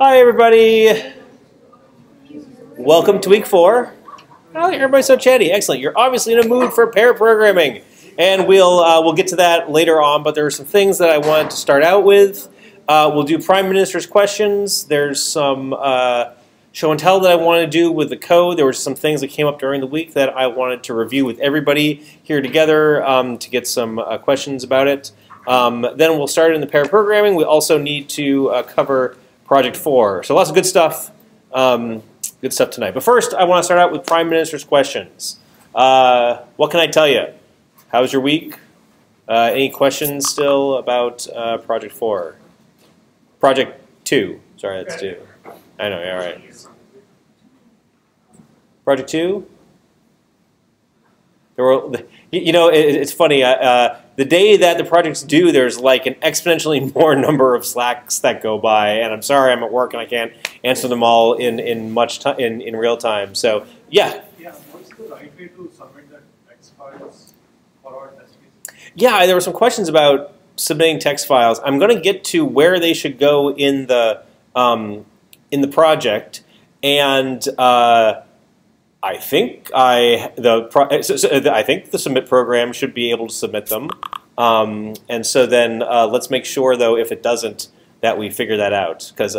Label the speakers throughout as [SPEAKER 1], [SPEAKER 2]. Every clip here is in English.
[SPEAKER 1] Hi, everybody. Welcome to week four. Oh, everybody's so chatty. Excellent. You're obviously in a mood for pair programming, and we'll uh, we'll get to that later on. But there are some things that I wanted to start out with. Uh, we'll do Prime Minister's questions. There's some uh, show and tell that I want to do with the code. There were some things that came up during the week that I wanted to review with everybody here together um, to get some uh, questions about it. Um, then we'll start in the pair programming. We also need to uh, cover Project 4. So lots of good stuff. Um, good stuff tonight. But first, I want to start out with Prime Minister's questions. Uh, what can I tell you? How was your week? Uh, any questions still about uh, Project 4? Project 2. Sorry, that's 2. I know, yeah, all right. Project 2? There were, you know, it, it's funny. Uh, uh, the day that the project's due, there's like an exponentially more number of slacks that go by, and I'm sorry I'm at work and I can't answer them all in in much time in in real time. So yeah.
[SPEAKER 2] Yeah, what's the right way to submit the text files for our test?
[SPEAKER 1] Yeah, there were some questions about submitting text files. I'm going to get to where they should go in the um, in the project, and uh, I think I the pro, so, so I think the submit program should be able to submit them. Um, and so then uh, let's make sure though if it doesn't that we figure that out because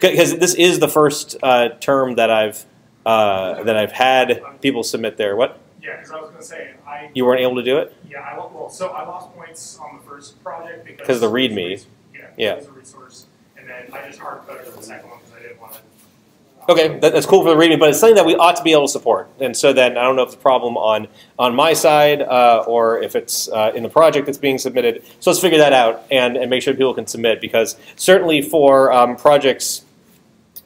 [SPEAKER 1] because this is the first uh, term that I've uh, that I've had people submit there. What
[SPEAKER 2] Yeah, because I was going to say, I,
[SPEAKER 1] you weren't able to do it?
[SPEAKER 2] yeah, I, well, so I lost points on the first project because
[SPEAKER 1] of the README.
[SPEAKER 2] Yeah.
[SPEAKER 1] Yeah.
[SPEAKER 2] Was a resource, and then I just hard coded the second one because I didn't want to.
[SPEAKER 1] Okay, that, that's cool for the reading, but it's something that we ought to be able to support. And so then I don't know if a problem on on my side uh, or if it's uh, in the project that's being submitted. So let's figure that out and, and make sure people can submit because certainly for um, projects,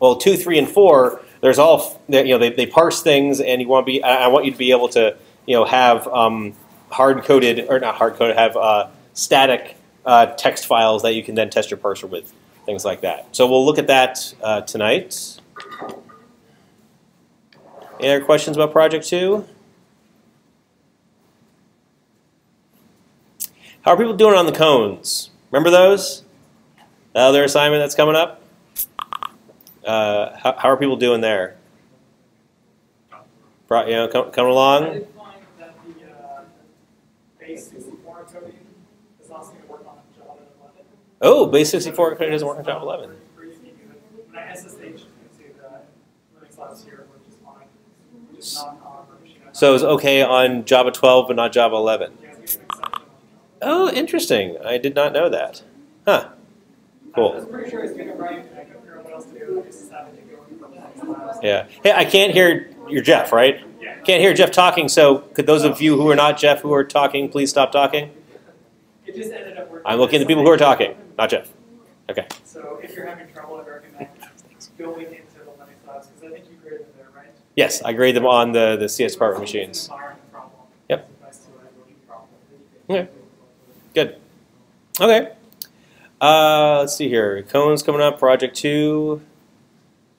[SPEAKER 1] well, two, three, and four, there's all you know they, they parse things and you want to be. I I want you to be able to you know have um, hard coded or not hard coded have uh, static uh, text files that you can then test your parser with, things like that. So we'll look at that uh, tonight. Any other questions about Project 2? How are people doing on the koans? Remember those? The other assignment that's coming up? Uh, how, how are people doing there? You know, com- coming along?
[SPEAKER 3] did find that the base 64 coding is not something to work on in Java 11.
[SPEAKER 1] Oh, base 64 doesn't work on Java 11.
[SPEAKER 3] When I SSH into the Linux labs here, which is fine, just not on the machine.
[SPEAKER 1] So it's okay on Java 12 but not Java 11.
[SPEAKER 3] Yeah, it's an exception.
[SPEAKER 1] Oh, interesting. I did not know that. Huh. Cool.
[SPEAKER 3] was pretty sure it's getting it right, and I couldn't figure out what else to do. I just decided to go from Linux labs.
[SPEAKER 1] Yeah. Hey, I can't hear your Jeff, right? Can't hear Jeff talking, so could those of you who are not Jeff who are talking please stop talking?
[SPEAKER 3] It just ended up.
[SPEAKER 1] I'm looking at the people who are talking, not Jeff. Okay.
[SPEAKER 3] So if you're having trouble, I recommend going into the Linux labs, because I think you graded them there, right?
[SPEAKER 1] Yes, I grade them on the, the CS department machines. Yep. Okay. Good. Okay. Uh, let's see here. Koans coming up, Project 2.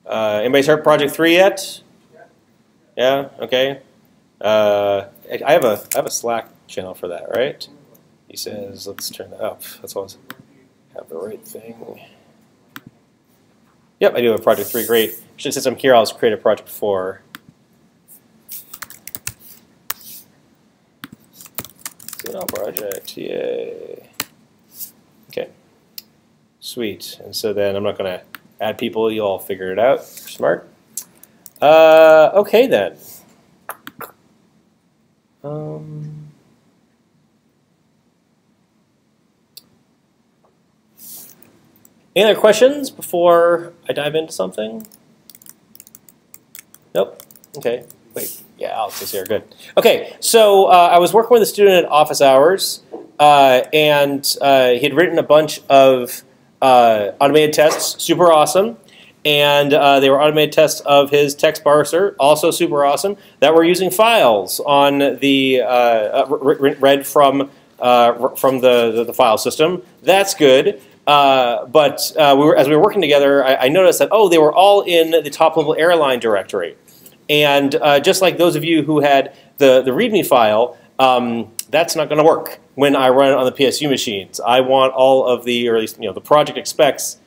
[SPEAKER 1] Uh, anybody start Project 3 yet? Yeah, okay. Uh, I have a I have a Slack channel for that, right? He says, let's turn that up. That's all. I have the right thing. Yep, I do have Project 3. Great. Since I'm here, I'll just create a Project 4. Project, yay. Okay, sweet. And so then I'm not going to add people, you all figure it out. You're smart. Uh, okay then. Um, any other questions before I dive into something? Nope. Okay. Wait. Yeah, Alex is here. Good. Okay. So uh, I was working with a student at office hours, uh, and uh, he had written a bunch of uh, automated tests. Super awesome. And uh, they were automated tests of his text parser, also super awesome, that were using files on the uh, read from from the, the, the file system. That's good. Uh, but uh, we were, as we were working together, I, I noticed that oh, they were all in the top level airline directory. And uh, just like those of you who had the, the README file, um, that's not going to work when I run it on the PSU machines. I want all of the, or at least you know, the project expects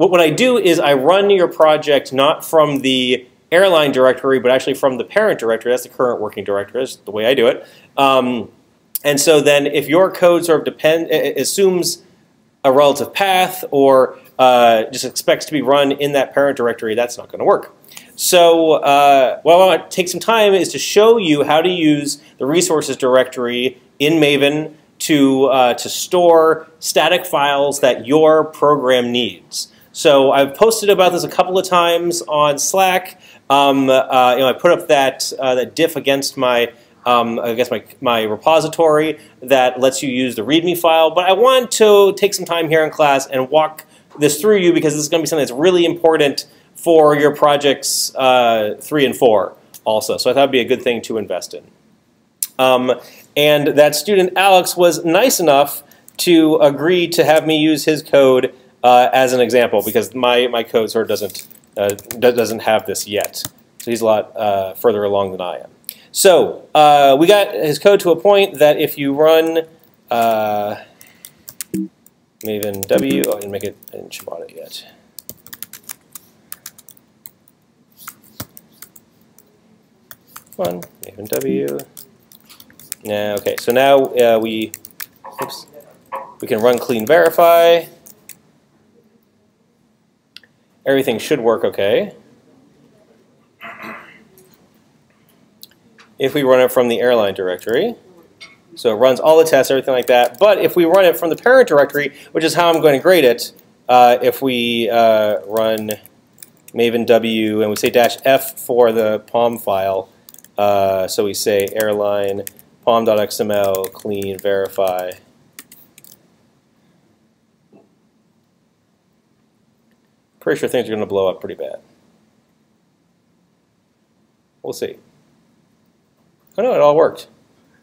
[SPEAKER 1] what, what I do is I run your project not from the airline directory, but actually from the parent directory. That's the current working directory. That's the way I do it. Um, and so then if your code sort of depend, assumes a relative path or uh, just expects to be run in that parent directory, that's not going to work. So uh, what I want to take some time is to show you how to use the resources directory in Maven to, uh, to store static files that your program needs. So I've posted about this a couple of times on Slack. Um, uh, you know, I put up that, uh, that diff against my um, I guess my, my repository that lets you use the README file. But I want to take some time here in class and walk this through you because this is going to be something that's really important for your projects uh, three and four also. So I thought it'd be a good thing to invest in. Um, and that student Alex was nice enough to agree to have me use his code uh, as an example because my, my code sort of doesn't, uh, doesn't have this yet. So he's a lot uh, further along than I am. So uh, we got his code to a point that if you run uh, Maven W, oh, I didn't make it, I didn't chmod it yet. One, W. Yeah, okay, so now uh, we, oops, we can run clean verify. Everything should work okay. if we run it from the airline directory. So it runs all the tests, everything like that. But if we run it from the parent directory, which is how I'm going to grade it, uh, if we uh, run maven w and we say dash f for the POM file, uh, so we say airline pom.xml clean verify. Pretty sure things are going to blow up pretty bad. We'll see. Oh no, it all worked.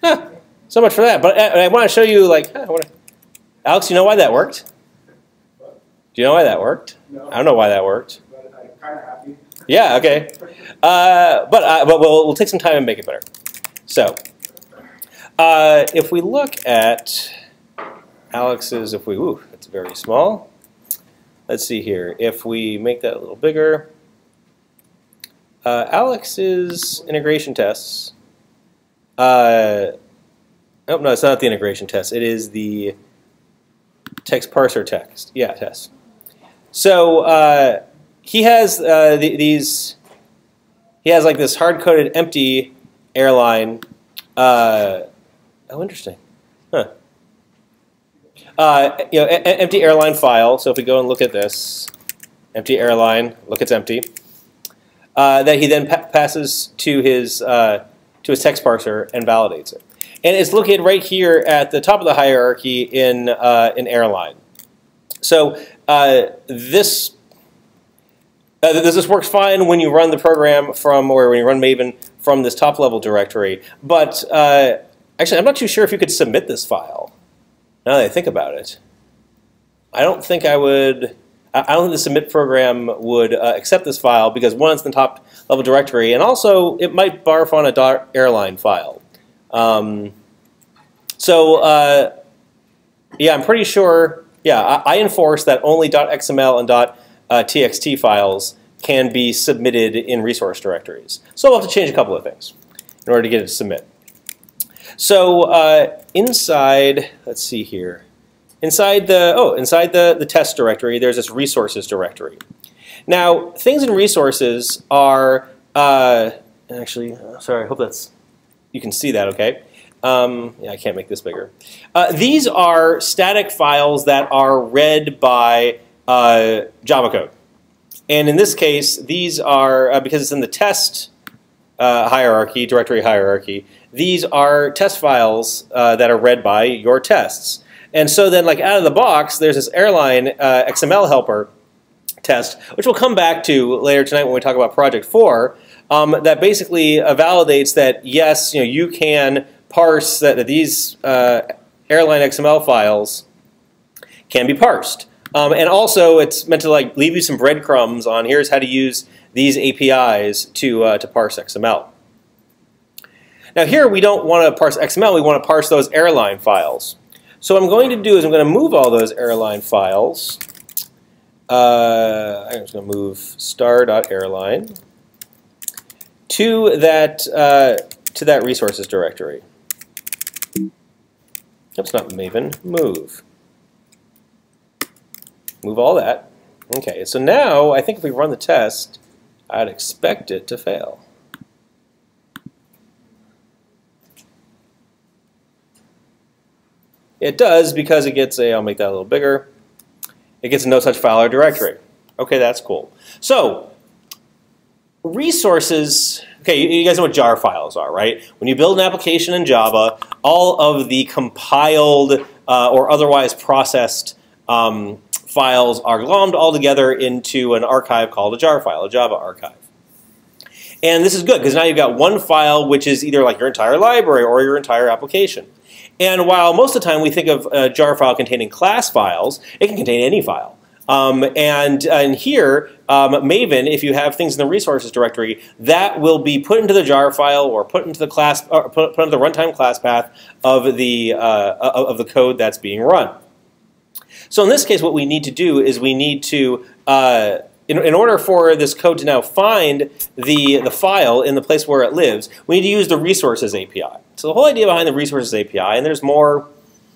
[SPEAKER 1] Huh. So much for that. But I, uh, I want to show you, like, huh, wanna... Alex, you know why that worked? Do you know why that worked?
[SPEAKER 2] No.
[SPEAKER 1] I don't know why that worked.
[SPEAKER 2] But I'm kind of happy.
[SPEAKER 1] Yeah, okay. Uh, but uh, but we'll, we'll take some time and make it better. So, uh, if we look at Alex's, if we, ooh, that's very small. Let's see here. If we make that a little bigger, uh, Alex's integration tests uh, oh, no, it's not the integration test. It is the text parser text. Yeah, test. So uh, he has uh, the, these. He has like this hard-coded empty airline. Uh, oh, interesting. Huh. Uh, you know, empty airline file. So if we go and look at this, empty airline, look, it's empty. Uh, that he then pa passes to his uh, to his text parser and validates it. And it's located right here at the top of the hierarchy in, uh, in airline. So uh, this, uh, this, works fine when you run the program from, or when you run Maven from this top level directory. But uh, actually, I'm not too sure if you could submit this file, now that I think about it. I don't think I would, I don't think the submit program would uh, accept this file because one, it's in the top level directory, and also it might barf on a airline file. Um, so uh, yeah, I'm pretty sure. Yeah, I, I, enforce that only .xml and .txt uh, files can be submitted in resource directories. So I'll have to change a couple of things in order to get it to submit. So uh, inside, let's see here. Inside the oh, inside the the test directory, there's this resources directory. Now, things in resources are, uh, actually, uh, sorry, I hope that's, you can see that okay. Um, yeah, I can't make this bigger. Uh, these are static files that are read by uh, Java code. And in this case, these are, uh, because it's in the test uh, hierarchy, directory hierarchy, these are test files that are read by your tests. And so then like out of the box, there's this airline XML helper test, which we'll come back to later tonight when we talk about Project 4, um, that basically uh, validates that, yes, you, know, you can parse that, that these uh, airline XML files can be parsed. Um, and also, it's meant to like leave you some breadcrumbs on here's how to use these APIs to, uh, to parse XML. Now here we don't want to parse XML, we want to parse those airline files. So what I'm going to do is I'm going to move all those airline files uh, I'm just going to move star.airline to that uh, to that resources directory. Oops, not Maven. Move. Move all that. Okay, so now I think if we run the test, I'd expect it to fail. It does because it gets a, I'll make that a little bigger, it gets a no such file or directory. Okay, that's cool. So, resources, okay, you guys know what jar files are, right? When you build an application in Java, all of the compiled uh, or otherwise processed um, files are glommed all together into an archive called a jar file, a Java archive. And this is good because now you've got one file which is either like your entire library or your entire application. And while most of the time we think of a jar file containing class files, it can contain any file. Um, and, and here, um, Maven, if you have things in the resources directory, that will be put into the jar file or put into the class, or put, put into the runtime class path of the uh, of the code that's being run. So in this case, what we need to do is we need to uh, in, in, order for this code to now find the, the file in the place where it lives, we need to use the resources API. So the whole idea behind the resources API, and there's more,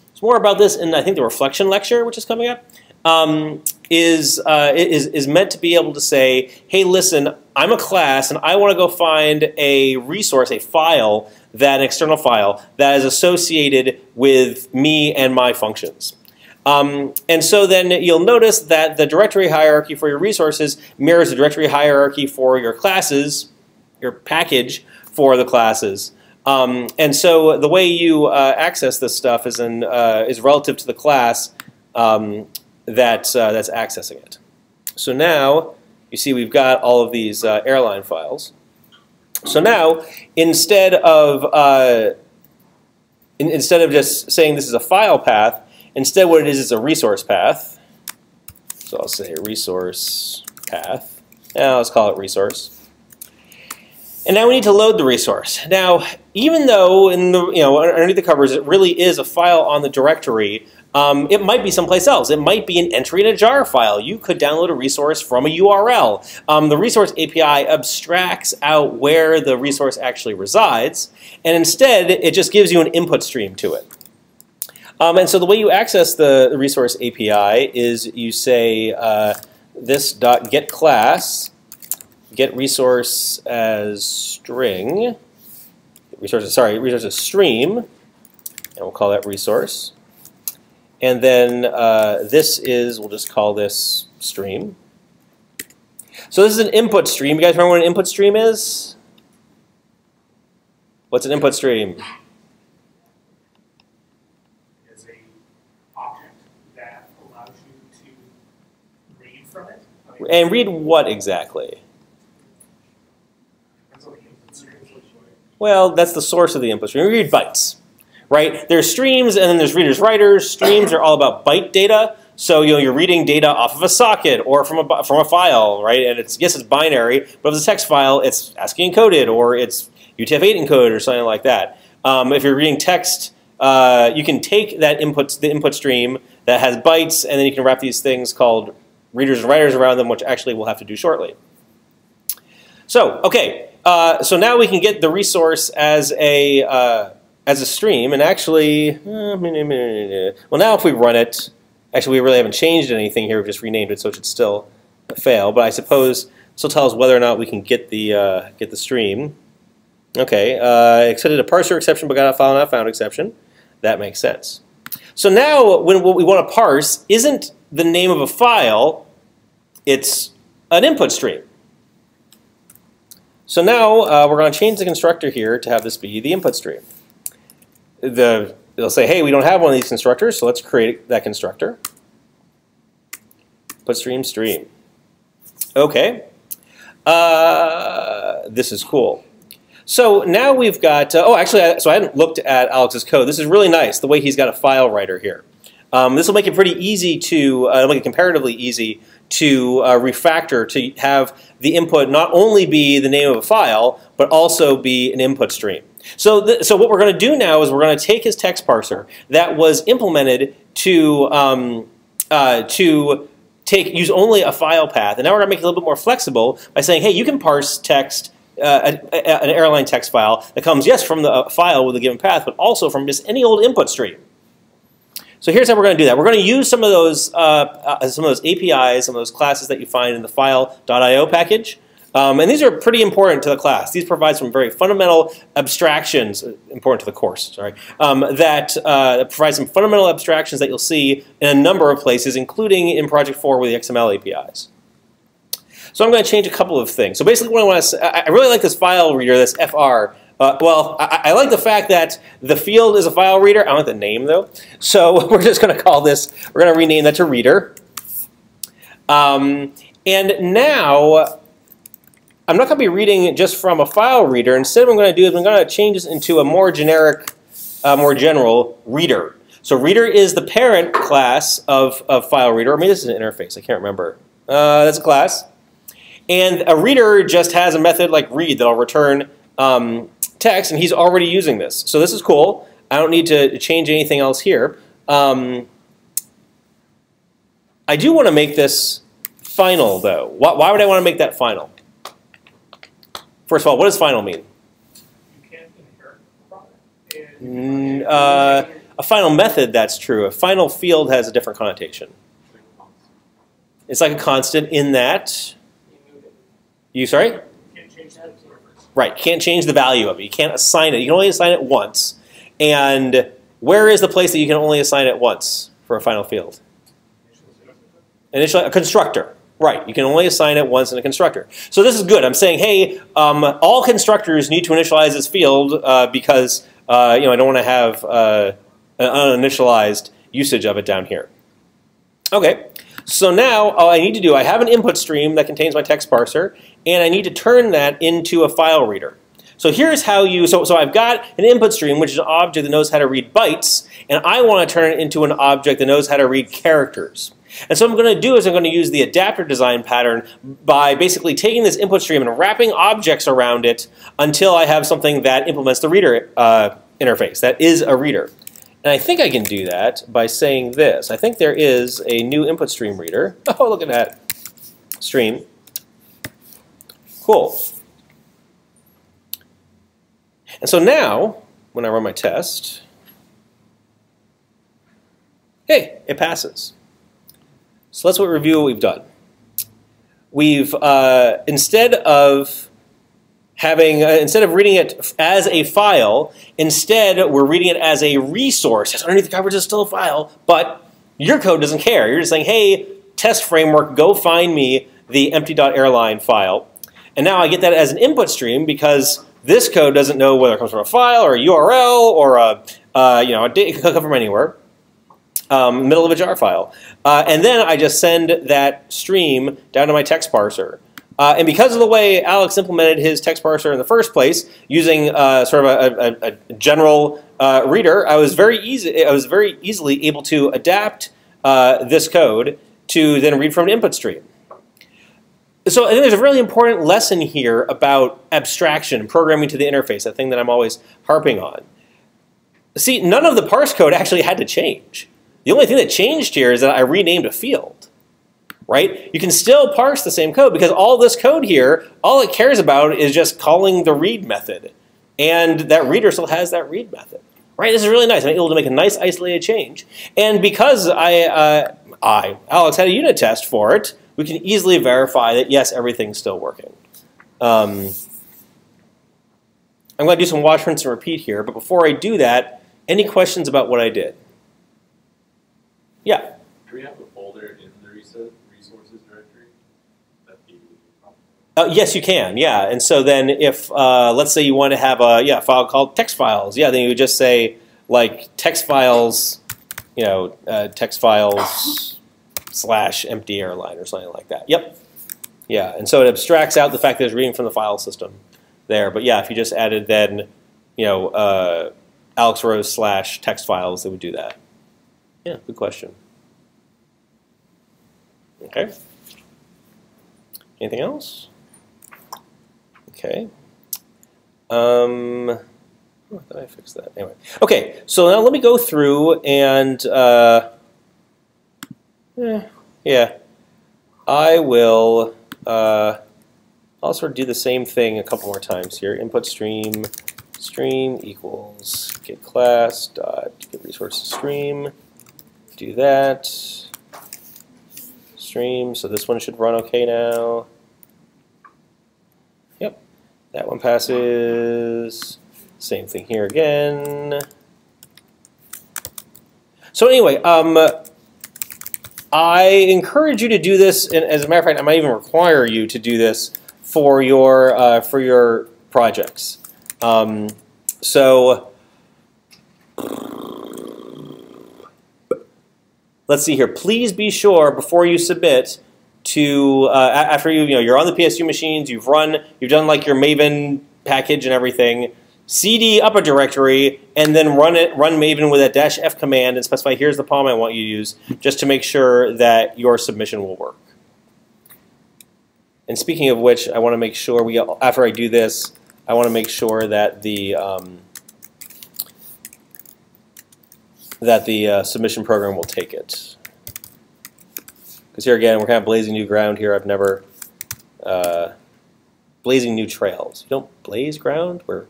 [SPEAKER 1] there's more about this in I think the reflection lecture, which is coming up, um, is, uh, is, is meant to be able to say, hey, listen, I'm a class and I want to go find a resource, a file, that an external file that is associated with me and my functions. Um, and so then you'll notice that the directory hierarchy for your resources mirrors the directory hierarchy for your classes, your package for the classes. Um, and so the way you uh, access this stuff is, in, uh, is relative to the class um, that, uh, that's accessing it. So now you see we've got all of these uh, airline files. So now instead of, uh, in, instead of just saying this is a file path, Instead, what it is is a resource path. So I'll say resource path. Now let's call it resource. And now we need to load the resource. Now, even though in the you know underneath the covers it really is a file on the directory, um, it might be someplace else. It might be an entry in a jar file. You could download a resource from a URL. Um, the resource API abstracts out where the resource actually resides, and instead it just gives you an input stream to it. Um, and so the way you access the, resource API is you say uh, this dot get class get resource as string resources sorry resources stream and we'll call that resource. And then uh, this is we'll just call this stream. So this is an input stream. You guys remember what an input stream is? What's an input stream And read what exactly? Well, that's the source of the input stream. We read bytes, right? There's streams and then there's readers writers. Streams are all about byte data. So you know you're reading data off of a socket or from a from a file, right? And it's yes, it's binary, but if it's a text file, it's ASCII encoded or it's UTF-8 encoded or something like that. Um, if you're reading text, uh, you can take that input the input stream that has bytes, and then you can wrap these things called readers and writers around them, which actually we'll have to do shortly. So, okay, uh, so now we can get the resource as a uh, as a stream, and actually, uh, well, now if we run it, actually we really haven't changed anything here. We've just renamed it, so it should still fail. But I suppose this will tell us whether or not we can get the uh, get the stream. Okay, uh, accepted a parser exception, but got a file not found exception. That makes sense. So now, when what we want to parse isn't the name of a file, it's an input stream. So now uh, we're going to change the constructor here to have this be the input stream. The, they'll say, hey, we don't have one of these constructors, so let's create that constructor. Put stream stream. Okay. Uh, this is cool. So now we've got, uh, oh, actually, so I hadn't looked at Alex's code. This is really nice, the way he's got a file writer here. Um, this will make it pretty easy to, uh, make it comparatively easy to uh, refactor to have the input not only be the name of a file, but also be an input stream. So, so what we're going to do now is we're going to take his text parser that was implemented to, um, uh, to take use only a file path, and now we're going to make it a little bit more flexible by saying, hey, you can parse text. Uh, a- a- an airline text file that comes, yes, from the uh, file with a given path, but also from just any old input stream. So here's how we're going to do that. We're going to use some of those uh, uh, some of those APIs, some of those classes that you find in the file.io package. Um, and these are pretty important to the class. These provide some very fundamental abstractions, uh, important to the course, sorry, um, that uh, provide some fundamental abstractions that you'll see in a number of places, including in Project 4 with the XML APIs. So I'm going to change a couple of things. So basically what I want to say, I really like this file reader, this FR. Uh, well, I, I like the fact that the field is a file reader. I like the name though. So we're just going to call this, we're going to rename that to reader. Um, and now I'm not going to be reading just from a file reader. Instead, what I'm going to do is I'm going to change this into a more generic, uh, more general reader. So reader is the parent class of, of file reader. I mean, this is an interface. I can't remember. Uh, that's a class. And a reader just has a method like read that'll return um, text, and he's already using this. So this is cool. I don't need to change anything else here. Um, I do want to make this final, though. Why, why would I want to make that final? First of all, what does final mean? Mm, uh, A final method, that's true. A final field has a different connotation. It's like a constant in that
[SPEAKER 3] you
[SPEAKER 1] sorry,
[SPEAKER 3] You can't change that to reference.
[SPEAKER 1] Right? Can't change the value of it. You can't assign it. You can only assign it once. And where is the place that you can only assign it once for a final field? Initially, a constructor. Right, you can only assign it once in a constructor. So this is good. I'm saying, hey, um, all constructors need to initialize this field uh, because uh, you know I don't want to have uh, an uninitialized usage of it down here. Okay, so now all I need to do, I have an input stream that contains my text parser, and I need to turn that into a file reader. So here's how you, so, so I've got an input stream, which is an object that knows how to read bytes, and I want to turn it into an object that knows how to read characters. And so what I'm going to do is I'm going to use the adapter design pattern by basically taking this input stream and wrapping objects around it until I have something that implements the reader uh, interface, that is a reader. And I think I can do that by saying this. I think there is a new input stream reader. Oh, look at that. Stream. Cool. And so now, when I run my test, hey, it passes. So let's review what we've done. We've, uh, instead of having, uh, instead of reading it as a file, instead we're reading it as a resource. Yes, underneath the coverage is still a file, but your code doesn't care. You're just saying, hey, test framework, go find me the empty.airline file. And now I get that as an input stream because this code doesn't know whether it comes from a file or a URL or a, uh, you know, it could come from anywhere. Um, middle of a jar file. Uh, and then I just send that stream down to my text parser. Uh, and because of the way Alex implemented his text parser in the first place, using uh, sort of a, a, a general uh, reader, I was very easy. I was very easily able to adapt uh, this code to then read from an input stream. So I think there's a really important lesson here about abstraction, programming to the interface, that thing that I'm always harping on. See, none of the parse code actually had to change. The only thing that changed here is that I renamed a field, right? You can still parse the same code because all this code here, all it cares about is just calling the read method. And that reader still has that read method, right? This is really nice. I'm able to make a nice isolated change. And because I, uh, I, Alex, had a unit test for it, we can easily verify that, yes, everything's still working. Um, I'm going to do some wash, rinse, and repeat here. But before I do that, any questions about what I did? Yeah.
[SPEAKER 4] Do we have a folder in the reso- resources directory? That the
[SPEAKER 1] Uh, yes, you can. Yeah, and so then if uh, let's say you want to have a yeah file called text files, yeah, then you would just say like text files, you know, uh, text files slash empty airline or something like that. Yep. Yeah, and so it abstracts out the fact that it's reading from the file system there. But yeah, if you just added then, you know, uh, Alex Rose slash text files, it would do that. Yeah, good question. Okay. Anything else? Okay. Um, oh, I I that. Anyway. Okay, so now let me go through and, uh, eh, yeah. I will uh, also do the same thing a couple more times here. Input stream stream equals get class dot get resources stream. Do that. Stream. So this one should run okay now. That one passes. Same thing here again. So anyway, um, I encourage you to do this, and as a matter of fact, I might even require you to do this for your uh, for your projects. Um, so let's see here. Please be sure before you submit to uh, after you you know you're on the PSU machines, you've run, you've done like your Maven package and everything. CD up a directory and then run it, run Maven with a dash F command and specify here's the POM I want you to use just to make sure that your submission will work. And speaking of which, I want to make sure we after I do this, I want to make sure that the um, that the uh, submission program will take it. Because here again, we're kind of blazing new ground here. I've never uh, blazing new trails. You don't blaze ground. We're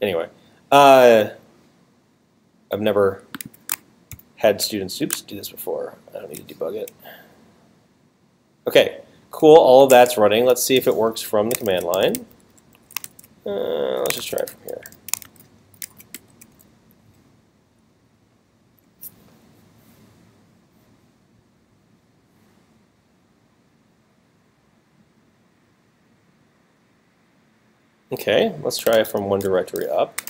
[SPEAKER 1] Anyway, uh, I've never had students oops, do this before. I don't need to debug it. Okay, cool. All of that's running. Let's see if it works from the command line. Uh, let's just try it from here. Okay, let's try it from one directory up.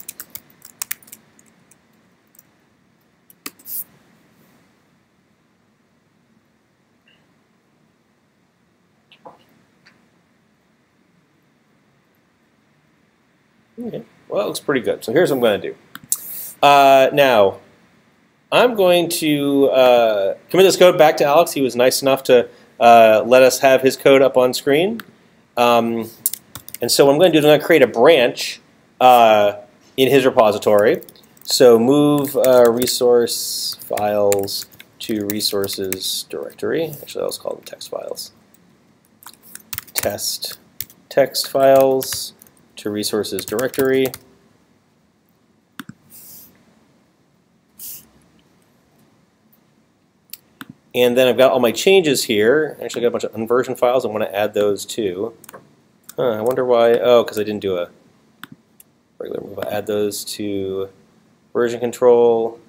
[SPEAKER 1] Okay, well, it looks pretty good. So here's what I'm going to do. Uh, now, I'm going to uh, commit this code back to Alex. He was nice enough to uh, let us have his code up on screen. Um, and so what I'm going to do is I'm going to create a branch uh, in his repository. So move uh, resource files to resources directory. Actually, I'll call them text files. Test text files to resources directory. And then I've got all my changes here. Actually, I've got a bunch of unversion files. I want to add those too. Huh, I wonder why. Oh, because I didn't do a regular move. I add those to version control.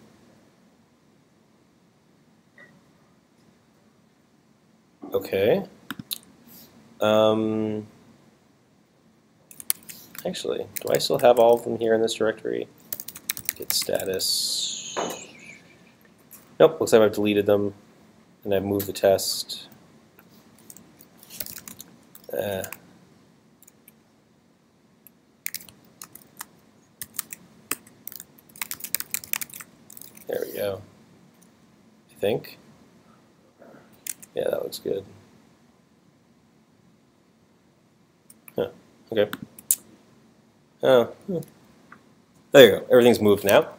[SPEAKER 1] Okay. Um, actually, do I still have all of them here in this directory? Git status. Nope, looks like I've deleted them and I've moved the test. Uh, There we go. I think. Yeah, that looks good. Huh. Okay. Oh. There you go. Everything's moved now.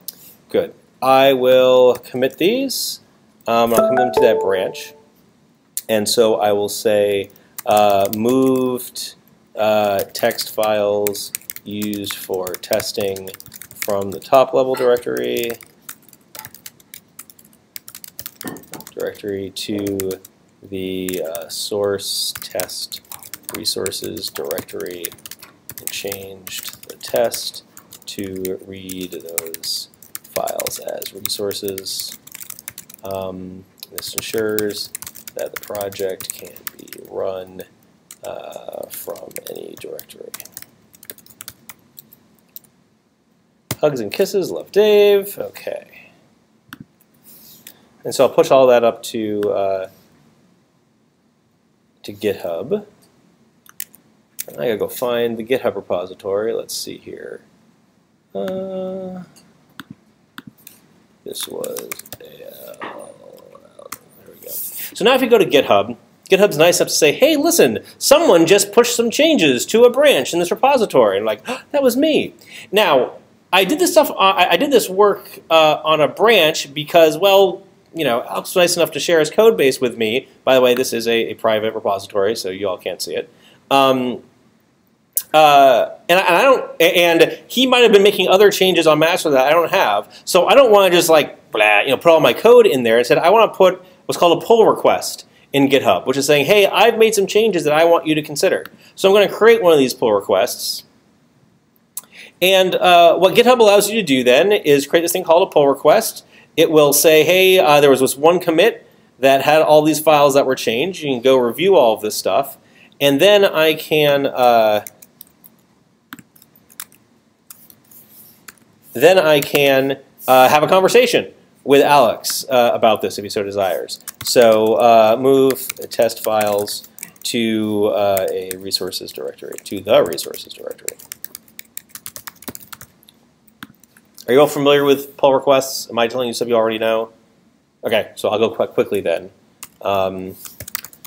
[SPEAKER 1] Good. I will commit these. Um, I'll commit them to that branch. And so I will say uh, moved uh, text files used for testing from the top level directory directory to the uh, source test resources directory and changed the test to read those files as resources. Um, this ensures that the project can be run uh, from any directory. Hugs and kisses, love Dave. Okay. And so I'll push all that up to uh, to GitHub. I gotta go find the GitHub repository. Let's see here. Uh, this was there we go. So now if you go to GitHub, GitHub's nice enough to say, hey, listen, someone just pushed some changes to a branch in this repository. And like, oh, that was me. Now, I did this stuff. I did this work uh, on a branch because, well, you know, Alex was nice enough to share his code base with me. By the way, this is a, a private repository, so you all can't see it. Um, uh, and, I, and I don't, and he might have been making other changes on master that I don't have. So I don't want to just like, blah, you know, put all my code in there. Instead, I want to put what's called a pull request in GitHub, which is saying, hey, I've made some changes that I want you to consider. So I'm going to create one of these pull requests. And uh, what GitHub allows you to do then is create this thing called a pull request. It will say, hey, uh, there was this one commit that had all these files that were changed. You can go review all of this stuff. And then I can, uh, then I can uh, have a conversation with Alex uh, about this if he so desires. So uh, move test files to uh, a resources directory, to the resources directory. Are you all familiar with pull requests? Am I telling you stuff you already know? Okay, so I'll go quite quickly then. Um,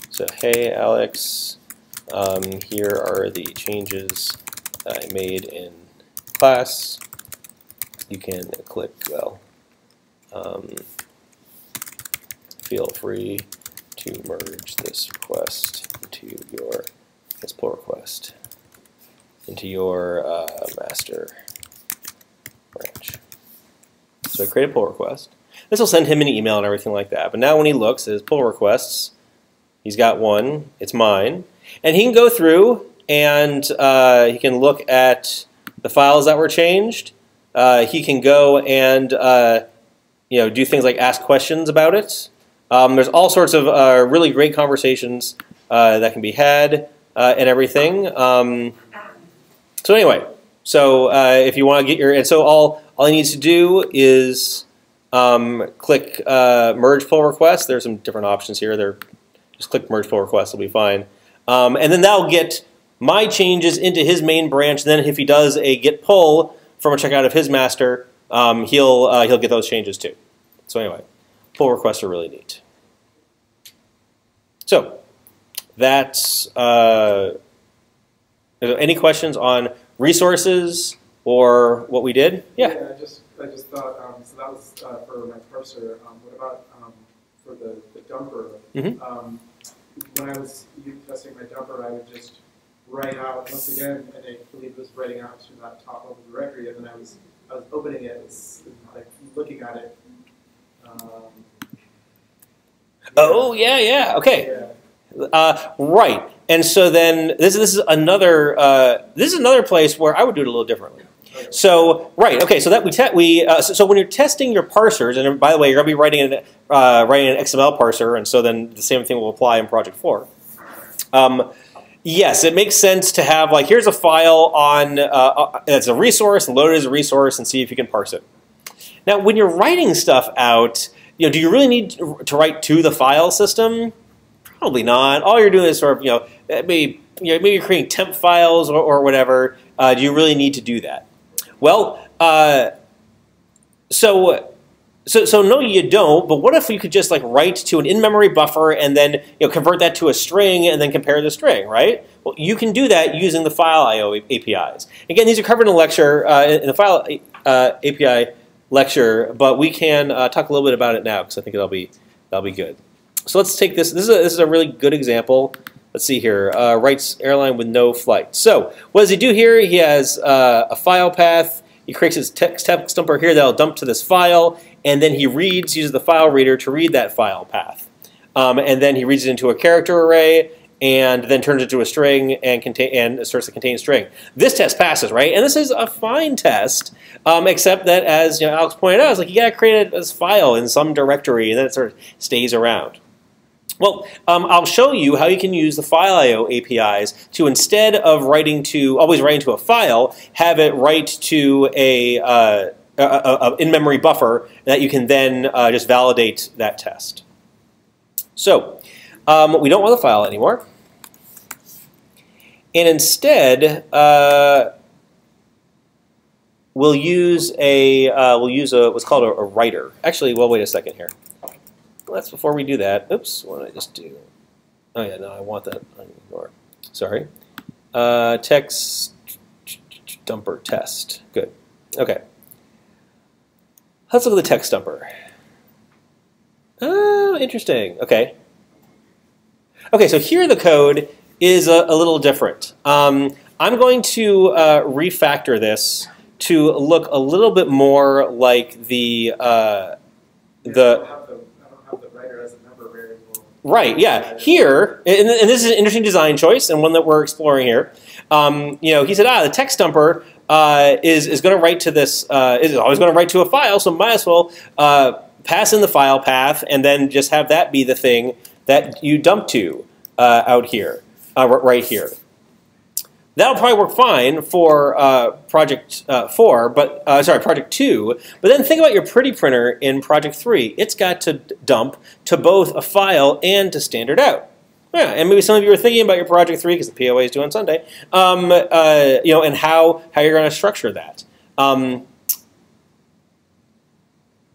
[SPEAKER 1] so hey Alex, um, here are the changes I made in class. You can click, well, um, feel free to merge this request into your, this pull request, into your uh, master branch. So I create a pull request. This will send him an email and everything like that. But now when he looks at his pull requests, he's got one, it's mine. And he can go through and uh, he can look at the files that were changed. Uh, he can go and uh, you know do things like ask questions about it. Um, there's all sorts of uh, really great conversations uh, that can be had uh, and everything. Um, so anyway, so uh, if you want to get your, and so all, all he needs to do is um, click uh, merge pull request. There's some different options here. There, just click merge pull request, it'll be fine. Um, and then that'll get my changes into his main branch. Then if he does a git pull from a checkout of his master, um, he'll, uh, he'll get those changes too. So anyway, pull requests are really neat. So that's, uh, any questions on resources or what we did? Yeah.
[SPEAKER 5] yeah I just, I just thought, um, so that was uh, for my parser. Um, what about um, for the, the dumper?
[SPEAKER 1] Mhm.
[SPEAKER 5] Um, when I was testing my dumper, I would just write out once again, and I believe it was writing out to that top level directory, and then I was I was opening it, it's like looking at it. Um,
[SPEAKER 1] Oh yeah, yeah. Okay.
[SPEAKER 5] Yeah.
[SPEAKER 1] Uh, right. And so then this this is another uh, this is another place where I would do it a little differently. So right, okay. So that we we uh, so, so when you're testing your parsers, and by the way, you're to be writing an uh, writing an XML parser, and so then the same thing will apply in Project Four. Um, yes, it makes sense to have like here's a file on uh, uh, a resource, load it as a resource, and see if you can parse it. Now, when you're writing stuff out, you know, do you really need to write to the file system? Probably not. All you're doing is sort of, you know, maybe, you know, maybe you're creating temp files or, or whatever. Uh, do you really need to do that? Well, uh, so, so, so no, you don't. But what if you could just like write to an in-memory buffer and then you know convert that to a string and then compare the string, right? Well, you can do that using the file I/O APIs. Again, these are covered in the lecture uh, in the file uh, API lecture, but we can uh, talk a little bit about it now because I think that'll be that'll be good. So let's take this. This is a, this is a really good example. Let's see here. Uh, writes airline with no flight. So what does he do here? He has uh, a file path. He creates his text text dumper here that'll dump to this file, and then he reads uses the file reader to read that file path, um, and then he reads it into a character array, and then turns it into a string and contain and starts to contain string. This test passes, right? And this is a fine test, um, except that as you know, Alex pointed out, it's like you got to create this file in some directory, and then it sort of stays around. Well, um, I'll show you how you can use the file I/O APIs to instead of writing to always writing to a file, have it write to a, uh, a, a, in-memory buffer that you can then uh, just validate that test. So um, we don't want the file anymore, and instead uh, we'll use a uh, we'll use a what's called a, a writer. Actually, well, wait a second here. Let's before we do that. Oops, what did I just do? Oh yeah, no, I want that. Ignore. Sorry. Uh, text dumper test. Good. Okay. Let's look at the text dumper. Oh, interesting. Okay. Okay, so here the code is a, a little different. Um, I'm going to uh, refactor this to look a little bit more like the uh, the
[SPEAKER 5] don't have the, I don't have the writer as a number variable.
[SPEAKER 1] Right, yeah. Here, and, and this is an interesting design choice and one that we're exploring here. Um, you know, he said, ah, the text dumper uh, is, is going to write to this, uh, is always going to write to a file, so might as well uh, pass in the file path and then just have that be the thing that you dump to uh, out here, uh, right here. That'll probably work fine for uh, project uh, four, but uh, sorry, project two. But then think about your pretty printer in project three. It's got to dump to both a file and to standard out. Yeah, and maybe some of you are thinking about your project three because the POA is due on Sunday. Um, uh, you know, and how how you're going to structure that. Um,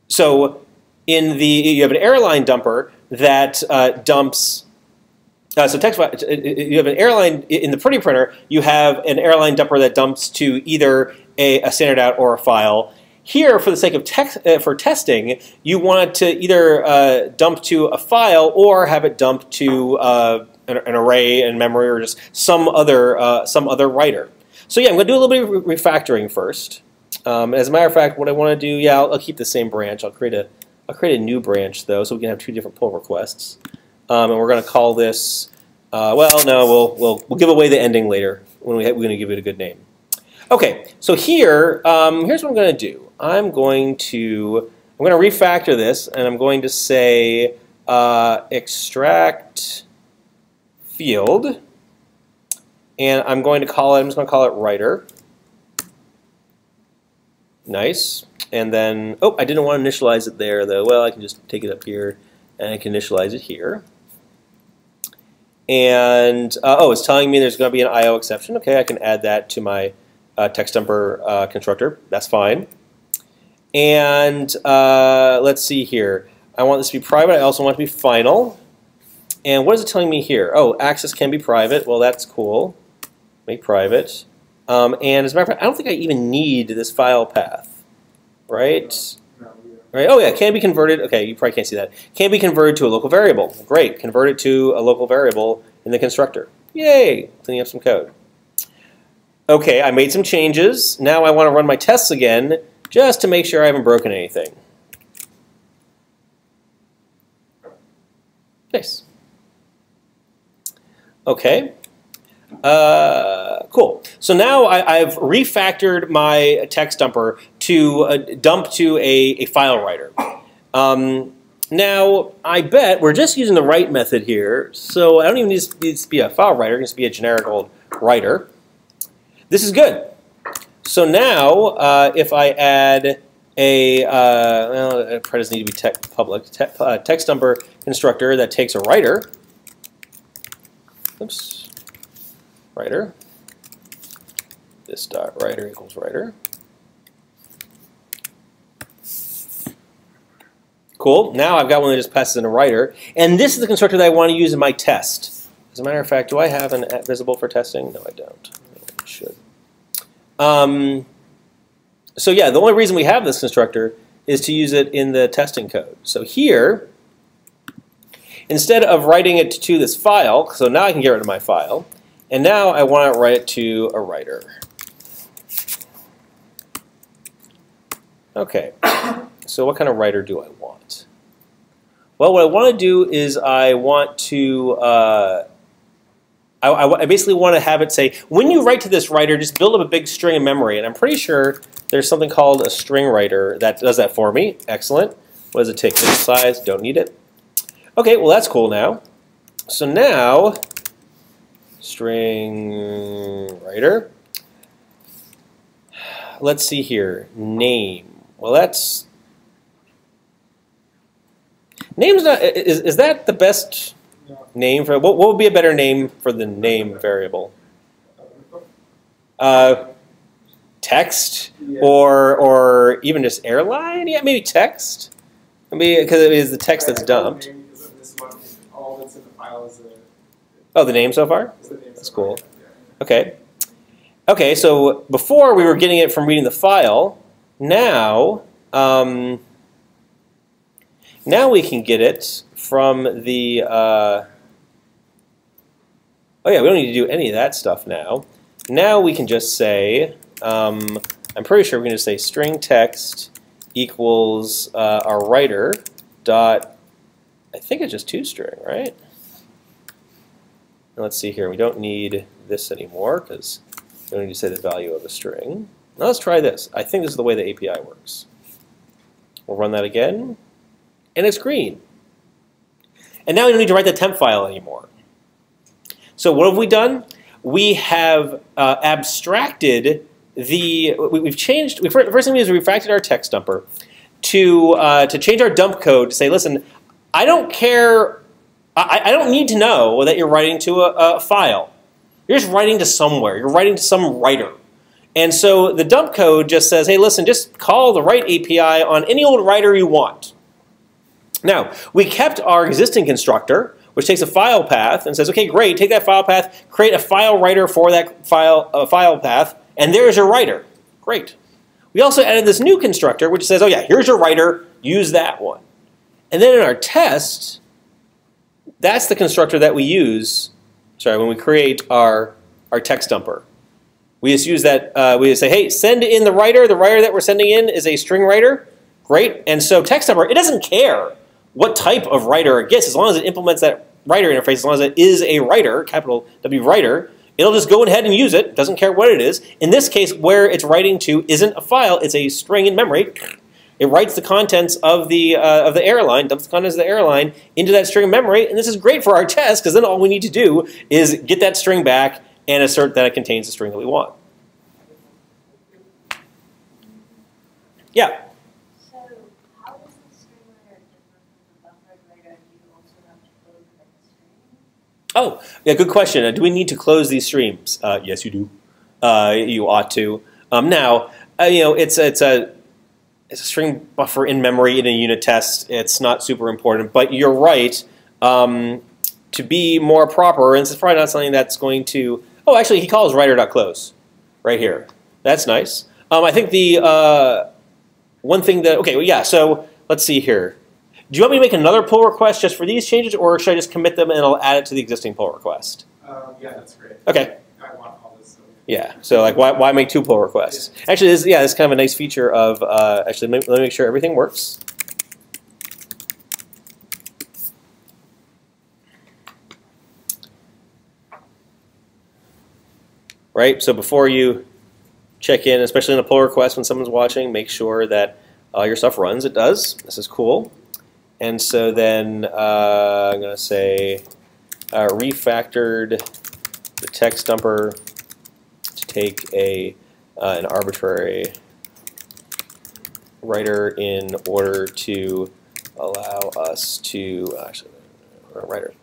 [SPEAKER 1] so, in the you have an airline dumper that uh, dumps. Uh, so text you have an airline in the pretty printer. You have an airline dumper that dumps to either a, a standard out or a file. Here, for the sake of text, uh, for testing, you want to either uh, dump to a file or have it dump to uh, an, an array in memory or just some other uh, some other writer. So yeah, I'm going to do a little bit of re- refactoring first. Um, as a matter of fact, what I want to do, yeah, I'll, I'll keep the same branch. I'll create a I'll create a new branch though, so we can have two different pull requests. Um, and we're going to call this. Uh, well, no, we'll we'll we'll give away the ending later when we, we're going to give it a good name. Okay, so here, um, here's what I'm going to do. I'm going to I'm going to refactor this, and I'm going to say uh, extract field, and I'm going to call it. I'm just going to call it writer. Nice. And then, oh, I didn't want to initialize it there though. Well, I can just take it up here, and I can initialize it here. And uh, oh, it's telling me there's going to be an I/O exception. Okay, I can add that to my uh, text dumper uh, constructor. That's fine. And uh, let's see here. I want this to be private. I also want it to be final. And what is it telling me here? Oh, access can be private. Well, that's cool. Make private. Um, and as a matter of fact, I don't think I even need this file path, right? Right. Oh yeah, can be converted. Okay, you probably can't see that. Can be converted to a local variable. Great. Convert it to a local variable in the constructor. Yay! Cleaning up some code. Okay, I made some changes. Now I want to run my tests again just to make sure I haven't broken anything. Nice. Okay. Uh, cool. So now I, I've refactored my text dumper to uh, dump to a, a file writer. Um, now, I bet we're just using the write method here, so I don't even need to, to be a file writer, it can just be a generic old writer. This is good. So now, uh, if I add a, uh, well, it probably doesn't need to be tech public, te uh, text dumper constructor that takes a writer, oops, writer, this dot writer equals writer. Cool. Now I've got one that just passes in a writer. And this is the constructor that I want to use in my test. As a matter of fact, do I have an at visible for testing? No, I don't. I should. Um, so yeah, the only reason we have this constructor is to use it in the testing code. So here, instead of writing it to this file, so now I can get rid of my file, and now I want to write it to a writer. Okay, so what kind of writer do I want? Well, what I want to do is I want to, uh, I, I, I basically want to have it say, when you write to this writer, just build up a big string of memory. And I'm pretty sure there's something called a string writer that does that for me. Excellent. What does it take? This size, don't need it. Okay, well that's cool now. So now, string writer. Let's see here, name. Well, that's name's not. Is is that the best name for what? What would be a better name for the name variable? Uh, text or or even just airline? Yeah, maybe text. Maybe because it is the text that's
[SPEAKER 5] Yeah, I call it
[SPEAKER 1] dumped. Oh, the name so far. That's cool. Okay. Okay, so before we were getting it from reading the file. Now, um, Now we can get it from the. Uh, oh yeah, we don't need to do any of that stuff now. Now we can just say. Um, I'm pretty sure we're going to say string text equals uh, our writer dot. I think it's just toString, right? Let's see here. We don't need this anymore because we don't need to say the value of a string. Now let's try this. I think this is the way the API works. We'll run that again, and it's green. And now we don't need to write the temp file anymore. So what have we done? We have uh, abstracted the, we, have changed, we, first thing we did is we refactored our text dumper to, uh, to change our dump code to say, listen, I don't care, I, I don't need to know that you're writing to a, a file. You're just writing to somewhere. You're writing to some writer. And so the dump code just says, hey, listen, just call the write API on any old writer you want. Now, we kept our existing constructor, which takes a file path and says, okay, great, take that file path, create a file writer for that file, uh, file path, and there's your writer. Great. We also added this new constructor, which says, oh yeah, here's your writer, use that one. And then in our test, that's the constructor that we use, sorry, when we create our, our text dumper. We just use that, uh, we just say, hey, send in the writer. The writer that we're sending in is a string writer. Great. And so text dumper, it doesn't care what type of writer it gets, as long as it implements that writer interface, as long as it is a writer, capital W writer, it'll just go ahead and use it, doesn't care what it is. In this case, where it's writing to isn't a file, it's a string in memory. It writes the contents of the, uh, of the airline, dumps the contents of the airline into that string of memory, and this is great for our test, because then all we need to do is get that string back and assert that it contains the string that we want. Yeah?
[SPEAKER 6] So how does the string writer differ from the buffered writer? Do you also have to close the string?
[SPEAKER 1] Oh, yeah, good question. Uh, do we need to close these streams? Uh, yes, you do. Uh, you ought to. Um, now, uh, you know, it's it's a it's a string buffer in memory in a unit test. It's not super important, but you're right. Um, to be more proper, and is probably not something that's going to. Oh, actually, he calls writer.close right here. That's nice. Um, I think the uh, one thing that okay, well, yeah. So let's see here. Do you want me to make another pull request just for these changes, or should I just commit them and I'll add it to the existing pull request?
[SPEAKER 5] Um, yeah, that's great.
[SPEAKER 1] Okay.
[SPEAKER 5] I want all this. So.
[SPEAKER 1] Yeah. So like, why, why make two pull requests? Actually, this yeah, this is kind of a nice feature of uh, actually. Let me, let me make sure everything works. Right. So before you check in, especially in a pull request when someone's watching, make sure that all your stuff runs. It does. This is cool. And so then uh, I'm going to say uh, refactored the text dumper to take a uh, an arbitrary writer in order to allow us to actually writer.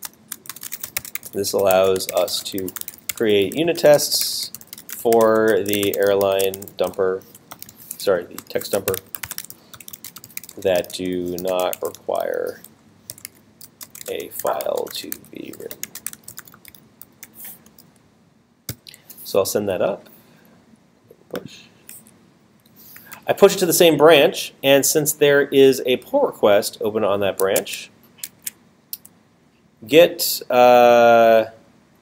[SPEAKER 1] This allows us to create unit tests for the airline dumper, sorry, the text dumper that do not require a file to be written. So I'll send that up. Push. I push it to the same branch, and since there is a pull request open on that branch, get, uh,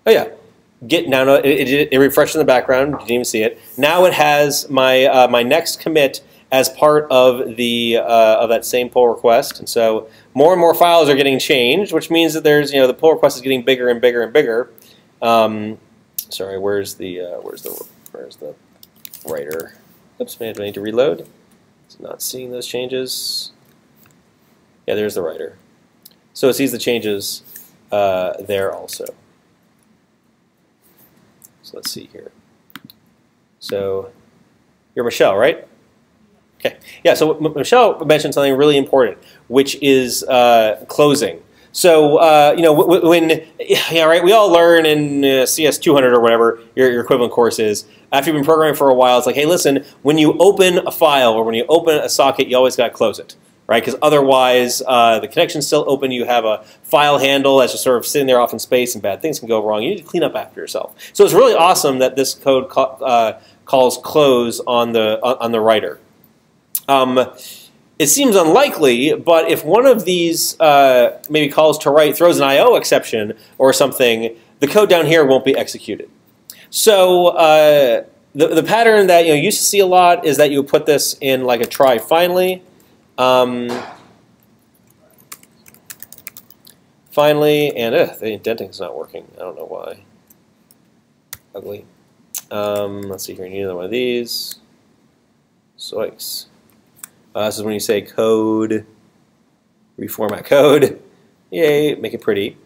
[SPEAKER 1] oh yeah, get now it, it, it, refreshed in the background. You didn't even see it. Now it has my uh, my next commit as part of the uh, of that same pull request, and so more and more files are getting changed, which means that there's you know the pull request is getting bigger and bigger and bigger. Um, sorry, where's the uh, where's the where's the writer? Oops, maybe I need to reload. It's not seeing those changes. Yeah, there's the writer. So it sees the changes uh, there also. So let's see here. So you're Michelle, right? Okay. Yeah, so Michelle mentioned something really important, which is uh, closing. So, uh, you know, when, yeah, right, we all learn in uh, CS 200 or whatever your, your equivalent course is. After you've been programming for a while, it's like, hey, listen, when you open a file or when you open a socket, you always got to close it right? Because otherwise, uh, the connection's still open. You have a file handle that's just sort of sitting there off in space, and bad things can go wrong. You need to clean up after yourself. So it's really awesome that this code ca uh, calls close on the on the writer. Um, it seems unlikely, but if one of these uh, maybe calls to write throws an I/O exception or something, the code down here won't be executed. So uh, the the pattern that you know used to see a lot is that you put this in like a try finally. Um, finally, and the is not working. I don't know why. Ugly. Um, let's see here. Need another one of these. Zoiks. Uh, this is when you say code, reformat code. Yay, make it pretty.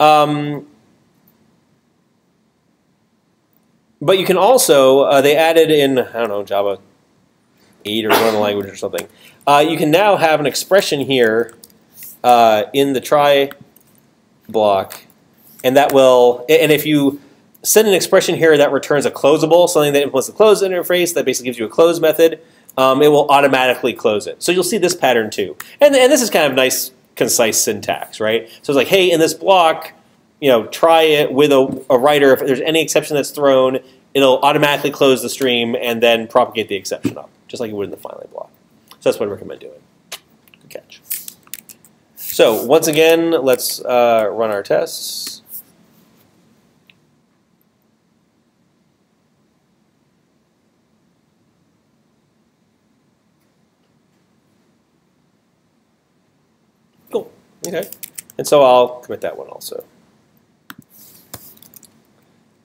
[SPEAKER 1] Um, but you can also, uh, they added in, I don't know, Java 8 or one languages or something. Uh, you can now have an expression here uh, in the try block, and that will, and if you send an expression here that returns a closable, something that implements the close interface, that basically gives you a close method, um, it will automatically close it. So you'll see this pattern too. And, and this is kind of nice, concise syntax, right? So it's like, hey, in this block, you know, try it with a, a writer. If there's any exception that's thrown, it'll automatically close the stream and then propagate the exception up, just like it would in the finally block. So that's what I recommend doing. Good catch. So once again, let's uh, run our tests. Cool. Okay. And so I'll commit that one also.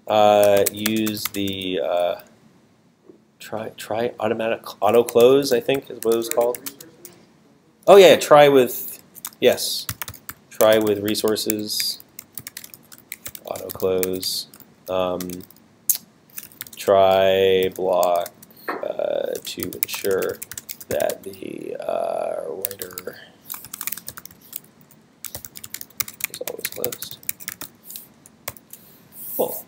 [SPEAKER 1] Uh, use the uh, try try automatic auto close. I think is what it was called. Oh yeah, try with yes, try with resources. Auto close. Um, try block uh, to ensure that the uh, writer is always closed. Cool.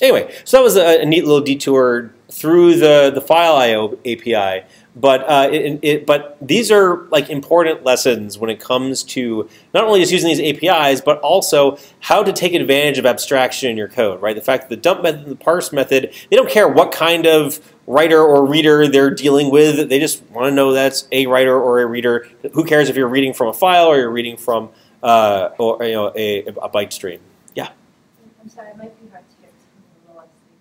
[SPEAKER 1] Anyway, so that was a, a neat little detour through the, the file I/O API. But uh, it, it, but these are like important lessons when it comes to not only just using these APIs, but also how to take advantage of abstraction in your code. Right, the fact that the dump method, and the parse method, they don't care what kind of writer or reader they're dealing with. They just want to know that's a writer or a reader. Who cares if you're reading from a file or you're reading from uh, or you know a, a byte stream? Yeah.
[SPEAKER 6] I'm sorry, it might be hard to get to the lowest thing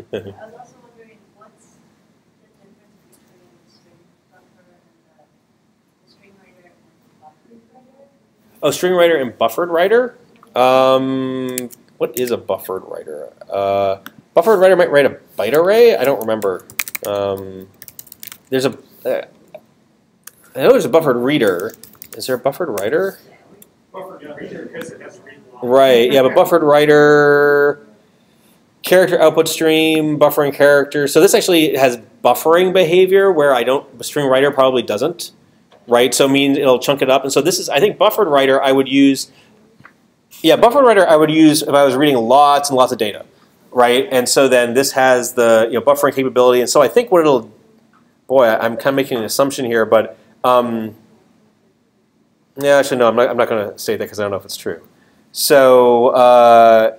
[SPEAKER 6] right now. I was also wondering, what's the difference between the string buffer and the, the string writer and the buffer writer?
[SPEAKER 1] Oh, string writer and buffered writer. Um, what is a buffered writer? Uh, buffered writer might write a byte array. I don't remember. Um, there's a. Uh, I know there's a buffered reader. Is there a buffered writer?
[SPEAKER 3] Buffer reader, because it has to read long.
[SPEAKER 1] Right. Yeah, but buffered writer, character output stream, buffering character. So this actually has buffering behavior where I don't. String writer probably doesn't. Right. So it means it'll chunk it up. And so this is. I think buffered writer I would use. Yeah, buffered writer I would use if I was reading lots and lots of data. Right. And so then this has the you know buffering capability. And so I think what it'll. Boy, I'm kind of making an assumption here, but. Um, yeah, actually, no, I'm not, I'm not going to say that because I don't know if it's true. So, uh,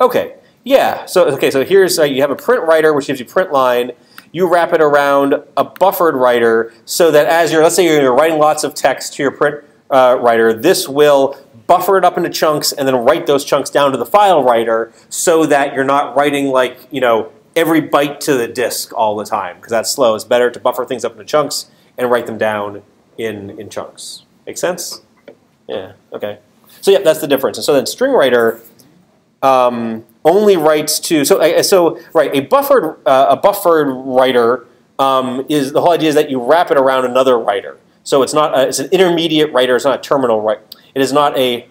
[SPEAKER 1] okay, yeah. So, okay, so here's uh, you have a print writer, which gives you print line. You wrap it around a buffered writer so that as you're, let's say you're writing lots of text to your print uh, writer, this will buffer it up into chunks and then write those chunks down to the file writer so that you're not writing like, you know, every byte to the disk all the time because that's slow. It's better to buffer things up into chunks and write them down in, in chunks. Make sense? Yeah, okay. So yeah, that's the difference. And so then string writer um, only writes to, so, uh, so right, a buffered, uh, a buffered writer um, is, the whole idea is that you wrap it around another writer. So it's not, a, it's an intermediate writer, it's not a terminal writer. It is not a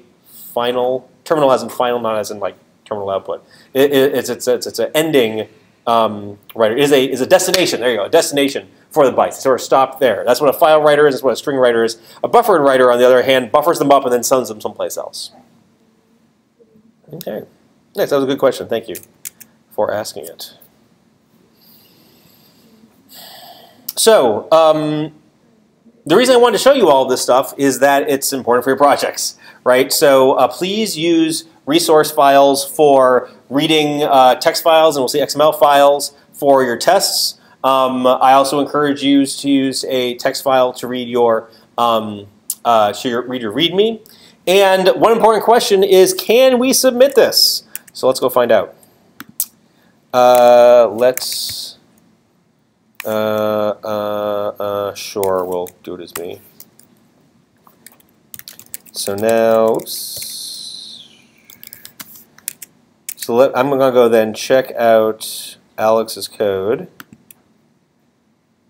[SPEAKER 1] final, terminal as in final, not as in like terminal output. It, it, it's, it's, it's, it's an ending um, writer. It is a, is a destination, there you go, a destination for the bytes. Sort of stop there. That's what a file writer is, that's what a string writer is. A buffered writer, on the other hand, buffers them up and then sends them someplace else. Okay. Nice, that was a good question. Thank you for asking it. So, um, the reason I wanted to show you all this stuff is that it's important for your projects, right? So uh, please use resource files for reading uh, text files, and we'll see XML files for your tests. Um, I also encourage you to use a text file to read your um, uh, to your, read your README. And one important question is, can we submit this? So let's go find out. Uh, let's, uh, uh, uh, sure, we'll do it as me. So now, oops. So let, I'm gonna go then check out Alex's code.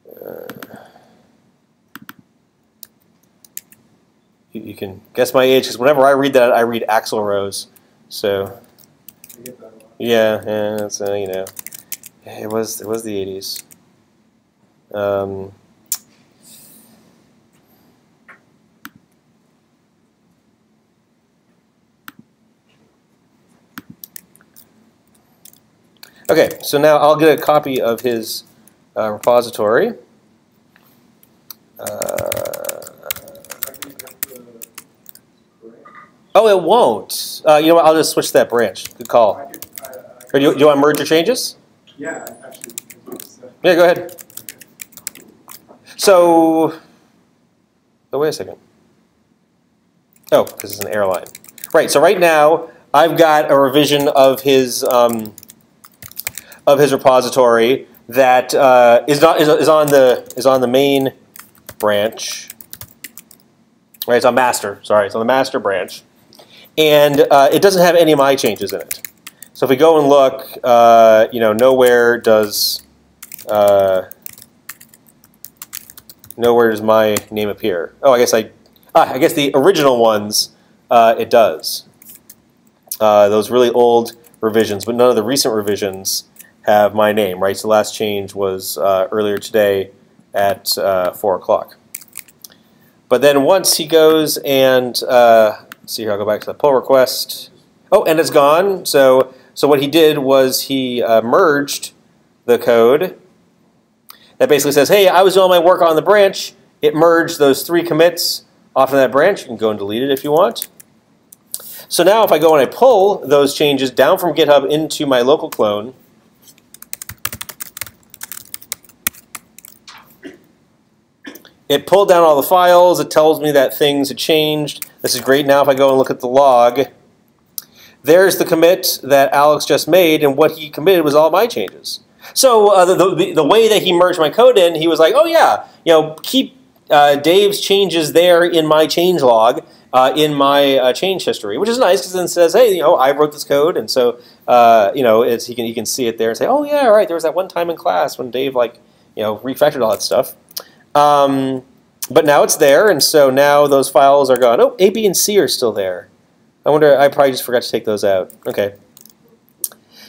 [SPEAKER 1] Uh, you, you can guess my age because whenever I read that, I read Axl Rose. So
[SPEAKER 5] I get that a lot.
[SPEAKER 1] Yeah, yeah, it's uh, you know, it was it was the '80s. Um, okay, so now I'll get a copy of his uh, repository. Uh, oh, it won't. Uh, you know what? I'll just switch that branch. Good call.
[SPEAKER 5] I could, I, I
[SPEAKER 1] Or do you, do you want to merge your changes?
[SPEAKER 5] Yeah, actually,
[SPEAKER 1] Yeah, go ahead. So, oh, wait a second. Oh, because it's an airline. Right. So right now, I've got a revision of his um, of his repository that uh, is not is, is on the is on the main branch. Right. It's on master. Sorry, it's on the master branch, and uh, it doesn't have any of my changes in it. So if we go and look, uh, you know, nowhere does uh, nowhere does my name appear. Oh, I guess I, ah, I guess the original ones uh, it does. Uh, those really old revisions, but none of the recent revisions have my name. Right. So the last change was uh, earlier today at uh, four o'clock. But then once he goes and see here, I'll go back to the pull request. Oh, and it's gone. So so what he did was he uh, merged the code that basically says, hey, I was doing my work on the branch. It merged those three commits off of that branch. You can go and delete it if you want. So now if I go and I pull those changes down from GitHub into my local clone, it pulled down all the files. It tells me that things had changed. This is great now if I go and look at the log. There's the commit that Alex just made, and what he committed was all my changes. So uh, the, the, the way that he merged my code in, he was like, oh yeah, you know, keep uh, Dave's changes there in my change log, uh, in my uh, change history, which is nice because then it says, hey, you know, I wrote this code, and so uh, you know, it's, he can he can see it there and say, oh yeah, right, there was that one time in class when Dave like, you know, refactored all that stuff. Um, but now it's there, and so now those files are gone. Oh, A, B, and C are still there. I wonder. I probably just forgot to take those out. Okay.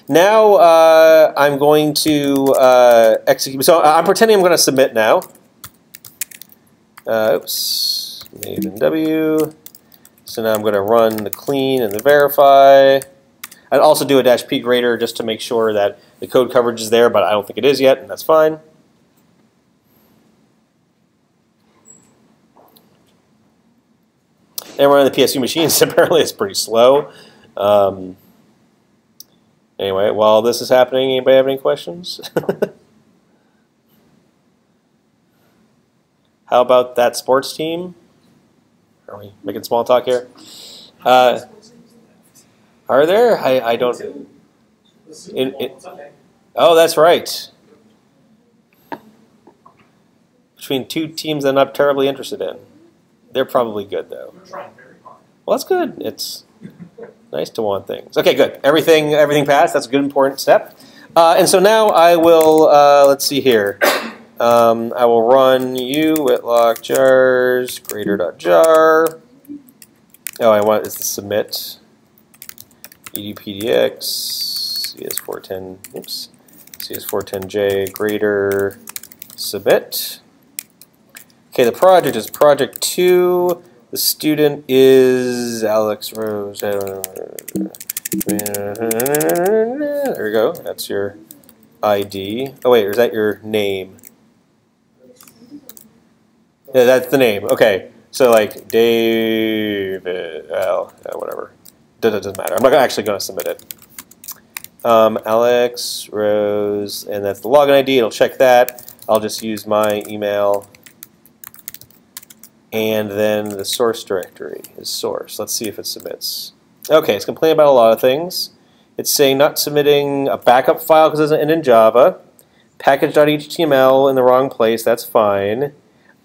[SPEAKER 1] Now uh, I'm going to uh, execute. So I'm pretending I'm going to submit now. Uh, oops. Maven W. So now I'm going to run the clean and the verify. I'd also do a dash p grader just to make sure that the code coverage is there, but I don't think it is yet, and that's fine. And running the PSU machines apparently it's pretty slow. Um, anyway, while this is happening, anybody have any questions? How about that sports team? Are we making small talk here? Uh, are there? I, I don't. In, oh, that's right. Between two teams I'm not terribly interested in. They're probably good though. Well, that's good. It's nice to want things. Okay, good. Everything, everything passed. That's a good, important step. Uh, and so now I will. Uh, let's see here. Um, I will run u whitlock jars grader dot jar. Oh, I want is the submit edpdx cs410. Oops, cs410j grader submit. Okay, the project is project two. The student is Alex Rose. There we go. That's your ID. Oh wait, is that your name? Yeah, that's the name. Okay, so like David, well, uh, whatever. Doesn't matter. I'm not actually going to submit it. Um, Alex Rose, and that's the login ID. It'll check that. I'll just use my email, and then the source directory is source. Let's see if it submits. Okay, it's complaining about a lot of things. It's saying not submitting a backup file because it doesn't end in Java. Package.html in the wrong place. That's fine.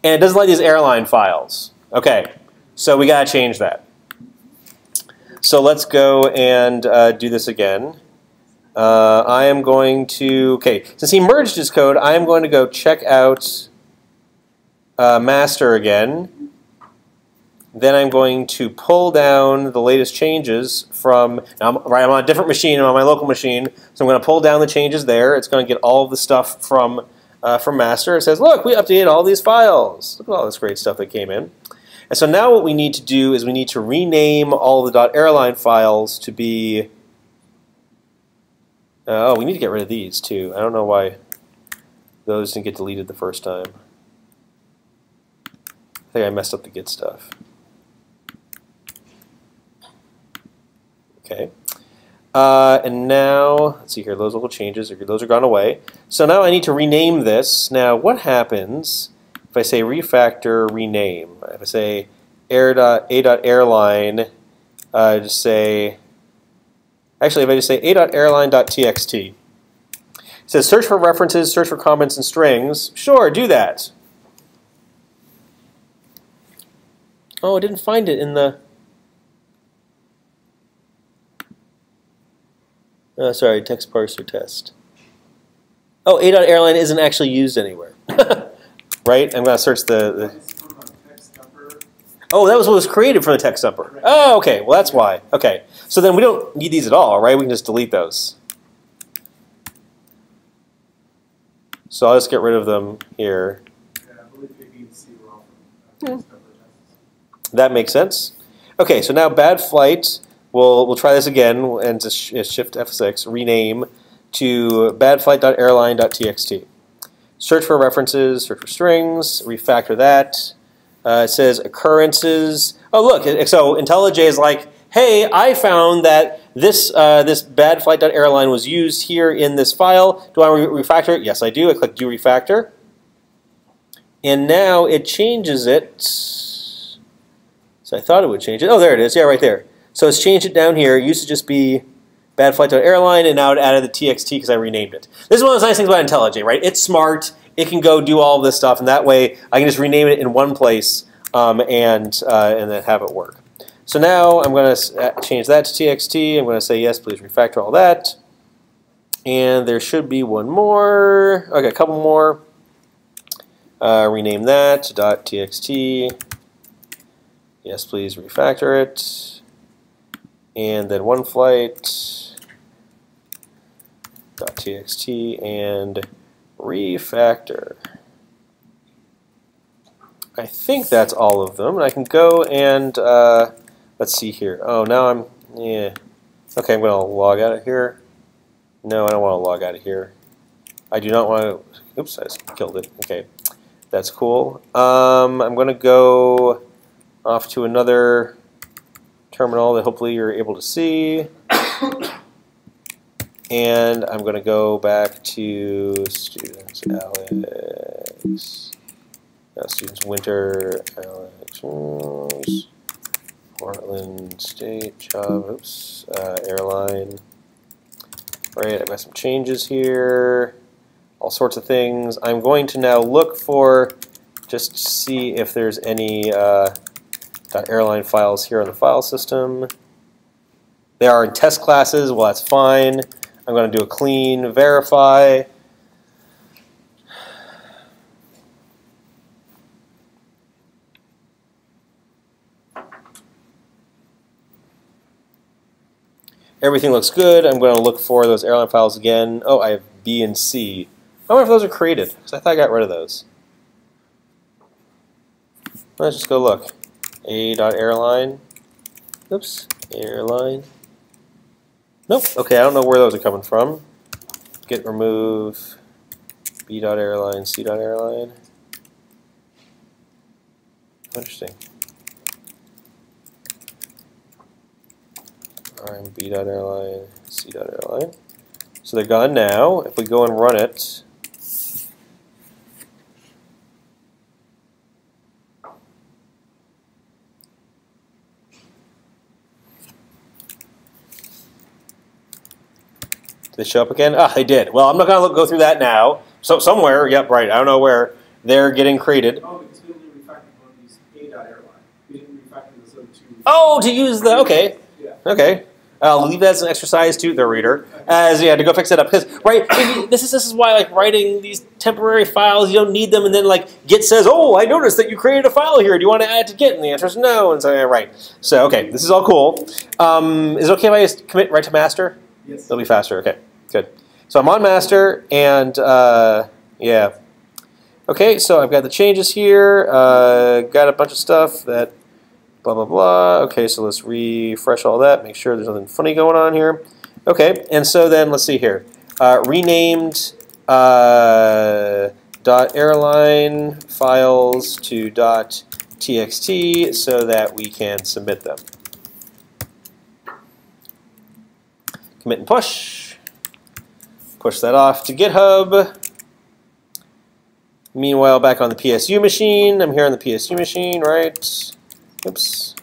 [SPEAKER 1] And it doesn't like these airline files. Okay, so we got to change that. So let's go and uh, do this again. Uh, I am going to, okay, since he merged his code, I am going to go check out uh, master again. Then I'm going to pull down the latest changes from, I'm, right, I'm on a different machine, I'm on my local machine, so I'm going to pull down the changes there. It's going to get all the stuff from, uh, from master. It says, look, we updated all these files. Look at all this great stuff that came in. And so now what we need to do is we need to rename all the .airline files to be, uh, oh, we need to get rid of these too. I don't know why those didn't get deleted the first time. I think I messed up the git stuff. Okay. Uh, and now, let's see here, those little changes, those are gone away. So now I need to rename this. Now, what happens if I say refactor, rename? If I say air dot, a dot airline, uh, just say, actually, if I just say a dot airline dot txt, it says search for references, search for comments and strings. Sure, do that. Oh, I didn't find it in the Oh, sorry, text parser test. Oh, A.airline isn't actually used anywhere. right? I'm going to search the, the... Oh, that was what was created for the text dumper. Oh, okay. Well, that's why. Okay. So then we don't need these at all, right? We can just delete those. So I'll just get rid of them here. That makes sense. Okay, so now bad flight We'll, we'll try this again and just shift F6, rename to badflight.airline.txt. Search for references, search for strings, refactor that. Uh, it says occurrences. Oh, look, so IntelliJ is like, hey, I found that this uh, this badflight.airline was used here in this file. Do I re refactor it? Yes, I do. I click do refactor. And now it changes it. So I thought it would change it. Oh, there it is. Yeah, right there. So it's changed it down here. It used to just be bad flight to airline, and now it added the TXT because I renamed it. This is one of those nice things about IntelliJ, right? It's smart. It can go do all this stuff, and that way I can just rename it in one place um, and uh, and then have it work. So now I'm going to uh, change that to TXT. I'm going to say yes, please refactor all that. And there should be one more. Okay, a couple more. Uh, rename that to .txt. Yes, please refactor it and then one flight .txt and refactor. I think that's all of them. And I can go and uh, let's see here. Oh, now I'm yeah. Okay, I'm to log out of here. No, I don't want to log out of here. I do not want to. Oops, I killed it. Okay, that's cool. Um, I'm going to go off to another terminal that hopefully you're able to see. and I'm going to go back to students Alex, uh, students Winter, Alex, Portland State job, oops, uh, airline. All right, I've got some changes here, all sorts of things. I'm going to now look for, just see if there's any uh, airline files here on the file system. They are in test classes. Well, that's fine. I'm going to do a clean verify. Everything looks good. I'm going to look for those airline files again. Oh, I have B and C. I wonder if those are created, because I thought I got rid of those. Let's just go look a dot airline. Oops, airline. Nope. Okay, I don't know where those are coming from. Git remove b dot airline, c dot airline. interesting. I'm B dot airline, C dot airline. So they're gone now. If we go and run it, they show up again? Ah, they did. Well, I'm not going to go through that now. So somewhere, yep, right. I don't know where they're getting created.
[SPEAKER 5] Oh, because we only refactored one of these A dot airline. We didn't refactor this other two.
[SPEAKER 1] Oh, to use the okay,
[SPEAKER 5] Yeah.
[SPEAKER 1] okay. I'll leave that as an exercise to the reader, as yeah, to go fix it up. Because right, this is this is why like writing these temporary files, you don't need them, and then like Git says, "Oh, I noticed that you created a file here. Do you want to add to Git?" And the answer is no. And so yeah, right. So okay, this is all cool. Um, is it okay if I just commit right to master?
[SPEAKER 5] Yes.
[SPEAKER 1] It'll be faster. Okay, good. So I'm on master, and uh, yeah. Okay, so I've got the changes here. Uh, got a bunch of stuff that blah blah blah. Okay, so let's refresh all that. Make sure there's nothing funny going on here. Okay, and so then let's see here. Uh, renamed uh, dot airline files to dot txt so that we can submit them. Commit and push. Push that off to GitHub. Meanwhile, back on the PSU machine, I'm here on the PSU machine, right? Oops.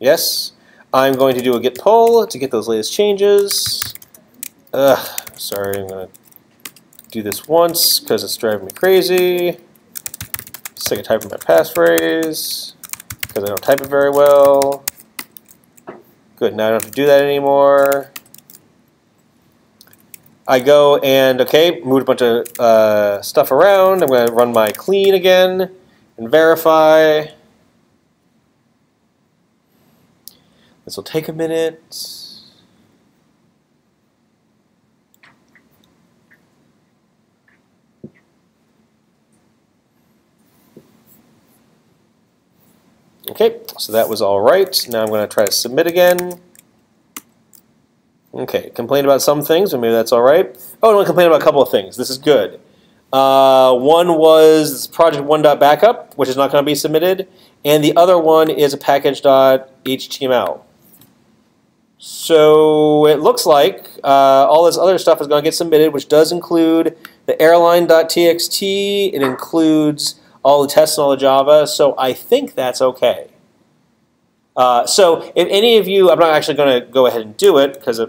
[SPEAKER 1] Yes. I'm going to do a git pull to get those latest changes. Ugh, sorry, I'm going to do this once because it's driving me crazy. Sick of typing my passphrase because I don't type it very well. Good, now I don't have to do that anymore. I go and, okay, move a bunch of uh, stuff around. I'm going to run my clean again and verify. This will take a minute. Okay, so that was all right. Now I'm going to try to submit again. Okay, complain about some things, but maybe that's all right. Oh, I want to complain about a couple of things. This is good. Uh, one was project one dot backup, which is not going to be submitted, and the other one is a package.html. So it looks like uh, all this other stuff is going to get submitted, which does include the airline.txt. It includes all the tests and all the Java. So I think that's okay. Uh, so if any of you, I'm not actually going to go ahead and do it because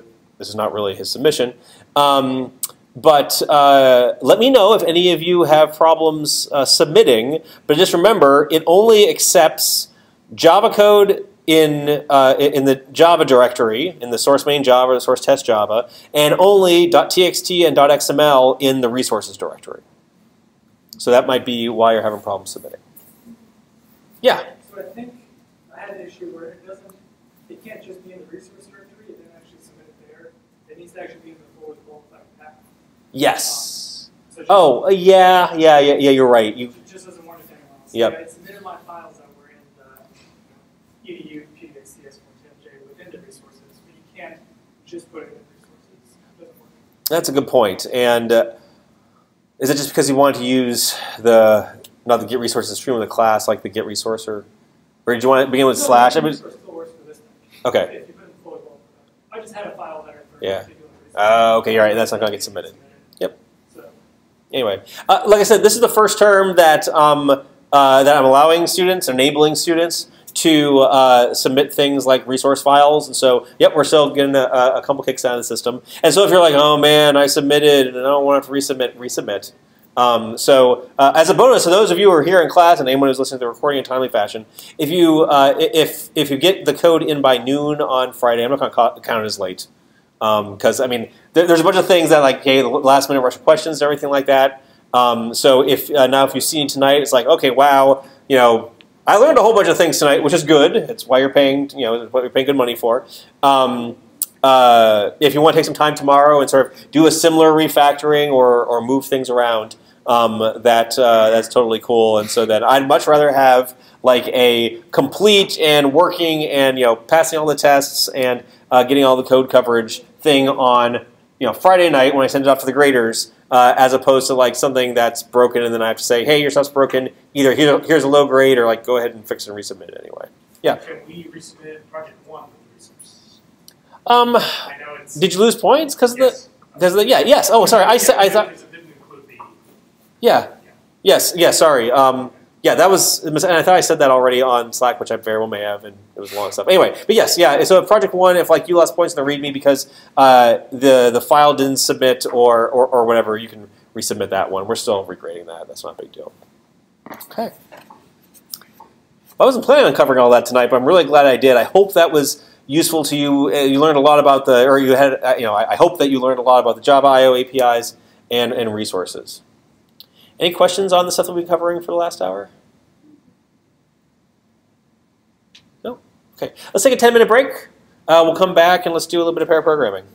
[SPEAKER 1] this is not really his submission. Um, but uh, let me know if any of you have problems uh, submitting. But just remember, it only accepts Java code in uh, in the Java directory, in the source main Java, the source test Java, and only .txt and .xml in the resources directory. So that might be why you're having problems submitting. Yeah.
[SPEAKER 3] So I think I had an issue where it doesn't, it can't just be in the resource directory, it didn't actually submit it there. It needs to actually be in the forward bulk path.
[SPEAKER 1] Yes.
[SPEAKER 3] So
[SPEAKER 1] Oh, uh, yeah, yeah, yeah, yeah. You're right. You
[SPEAKER 3] It just doesn't work with anyone else.
[SPEAKER 1] Yep.
[SPEAKER 3] Yeah, I submitted my files that were in the EDU, PDX, CS410J within the resources, but you can't just put it in the resources.
[SPEAKER 1] That's a good point. And uh, is it just because you wanted to use the not the getResourceAsStream of the class like the getResource, or or did you want to begin with
[SPEAKER 3] No,
[SPEAKER 1] slash? I mean,
[SPEAKER 3] resource still works for this thing.
[SPEAKER 1] Okay.
[SPEAKER 3] If you put it in forward bulk, I just had a file there for
[SPEAKER 1] Yeah.
[SPEAKER 3] a.
[SPEAKER 1] Uh, okay, you're right. That's not going to get submitted. Anyway, uh, like I said, this is the first term that um, uh, that I'm allowing students, enabling students to uh, submit things like resource files. And so, yep, we're still getting a, a couple kicks out of the system. And so, if you're like, oh man, I submitted and I don't want to resubmit, resubmit. Um, so, uh, as a bonus, to those of you who are here in class and anyone who's listening to the recording in timely fashion, if you uh, if if you get the code in by noon on Friday, I'm not going to count it as late because I mean, there, there's a bunch of things that like, hey, last minute rush questions and everything like that. Um, so if uh, now if you've seen tonight, it's like, okay, wow, you know, I learned a whole bunch of things tonight, which is good. It's why you're paying, you know, what you're paying good money for. Um, uh, if you want to take some time tomorrow and sort of do a similar refactoring or, or move things around, um, that uh, that's totally cool. And so that I'd much rather have like a complete and working and you know passing all the tests and uh, getting all the code coverage thing on you know Friday night when I send it off to the graders uh, as opposed to like something that's broken and then I have to say, hey, your stuff's broken. Either here, here's a low grade or like go ahead and fix it and resubmit it anyway. Yeah.
[SPEAKER 3] Can we resubmit project one with the resource?
[SPEAKER 1] Um,
[SPEAKER 3] I know it's.
[SPEAKER 1] did you lose points because of the because the yeah yes oh sorry I said I thought
[SPEAKER 3] Because it didn't include the.
[SPEAKER 1] yeah yes yeah sorry um yeah that was and I thought I said that already on Slack which I very well may have and it was a long stuff anyway but yes yeah so project one if like you lost points in the README because uh, the the file didn't submit or, or or whatever you can resubmit that one we're still regrading that that's not a big deal okay. I wasn't planning on covering all that tonight, but I'm really glad I did. I hope that was useful to you. Uh, You learned a lot about the, or you had, uh, you know, I I hope that you learned a lot about the Java I/O APIs and and resources. Any questions on the stuff that we've been covering for the last hour? No. Okay. Let's take a 10 minute break. Uh, we'll come back and let's do a little bit of pair programming.